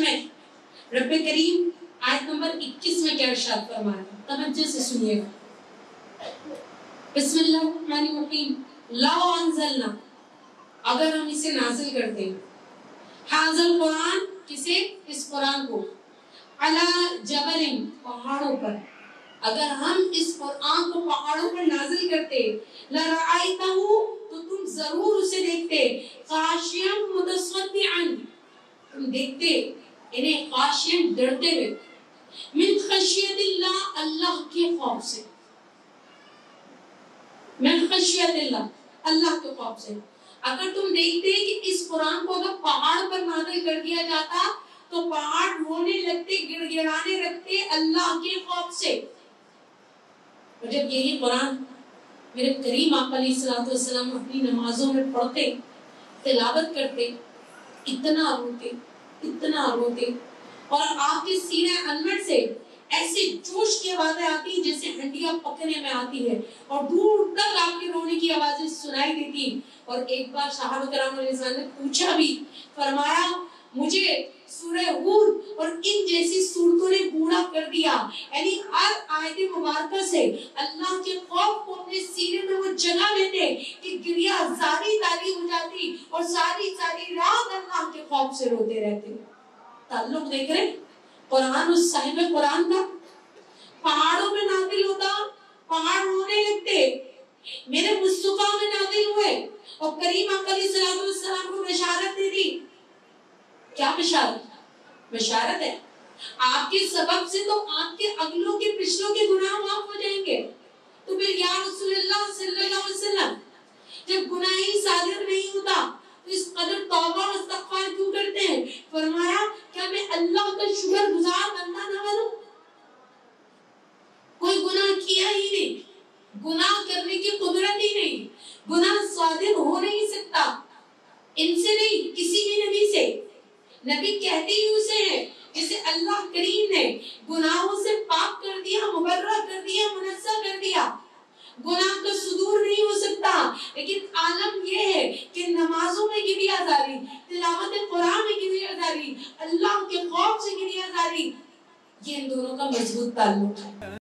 में रब्बे करीम आयत नंबर 21 में क्या इरशाद फरमाया तवज्जो से सुनिएगा बिस्मिल्लाहिर्रहमानिर्रहीम लाओ अंजलना अगर हम इसे नाजिल करते हैं हाजल कुरान किसे इस कुरान को अला जबलिन पहाड़ों पर अगर हम इस कुरान को पहाड़ों पर नाजिल करते तो तुम ज़रूर उसे देखते। तुम देखते, इन्हें खाशियन डरते हुए। मिन खशियतिल्लाह, अल्लाह के खौफ से। मिन खशियतिल्लाह, अल्लाह के खौफ से। अगर तुम देखते कि इस कुरान को अगर पहाड़ पर नाजिल कर दिया जाता तो पहाड़ रोने लगते, गिड़गिड़ाने लगते अल्लाह के खौफ से। और जब यही कुरान मेरे करीम आप अपनी नमाजों में पढ़ते, तिलावत करते, इतना रोते इतना रोते, और आपके सीने अनवर से ऐसे जोश की आवाज़ें आती जैसे हंडिया पकने में आती है और दूर तक आपके रोने की आवाज़ें सुनाई देती और एक बार कराम ने पूछा भी, फरमाया, मुझे हूद और इन जैसी सूरतों ने बूढ़ा कर दिया? यानी हर आयत मुबारक से अल्लाह के खौफ को अपने सीने में वो जगह लेते कि गिरिया जारी तारी हो जाती और सारी सारी रात अल्लाह के खौफ से रोते रहते। ताल्लुक देख रहे कुरान उस साहिब कुरान का। पहाड़ों में नाजिल होता, पहाड़ रोने लगते। मेरे मुस्तफ़ा में नाजिल हुए और करीम सलाम को बशारत दे दी। क्या बशारत? बशारत है। आपके सबब से तो आपके अगलों के पिछलों के गुनाह माफ़ हो जाएँगे। तो फिर या रसूलुल्लाह सल्लल्लाहु अलैहि वसल्लम, जब गुनाह ही सादिर नहीं होता तो इस कदर तौबा और इस्तगफार क्यों करते हैं? फरमाया, क्या मैं अल्लाह का शुक्रगुजार बंदा ना बनूं? कोई गुनाह किया ही नहीं। गुनाह करने की कुदरत ही नहीं। गुनाह स्वादिर हो नहीं सकता। इनसे नबी कहते ही उसे है। जिसे अल्लाह करीम ने गुनाहों से पाक कर दिया मुबर्रा कर दिया मुनस्सा कर दिया। गुनाह का सुदूर नहीं हो सकता, लेकिन आलम ये है कि नमाजों में गिरिया जारी तिलावत कुरान में गिरिया जारी अल्लाह के खौफ से गिरिया जारी ये इन दोनों का मज़बूत ताल्लुक